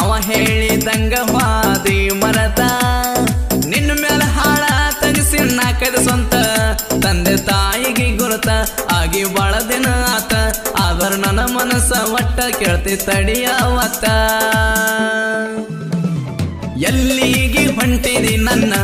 ಅವ ಹೇಳಿದಂಗ ವಾದಿ ಮರತ. ನಿನ್ನ ಮೇಲೆ ಹಾಳ ತಗಿಸಿ ನಾಕದ ಸ್ವಂತ ತಂದೆ ತಾಯಿಗೆ ಗುರುತ ಆಗಿ ಬಾಳ ದಿನ ಆತ. ಆದ್ರ ನನ್ನ ಮನಸ್ಸ ಒಟ್ಟ ಕೇಳ್ತಿ ತಡಿಯವತ್ತ. ಎಲ್ಲಿಗೆ ಹೊಂಟಿದಿ ನನ್ನ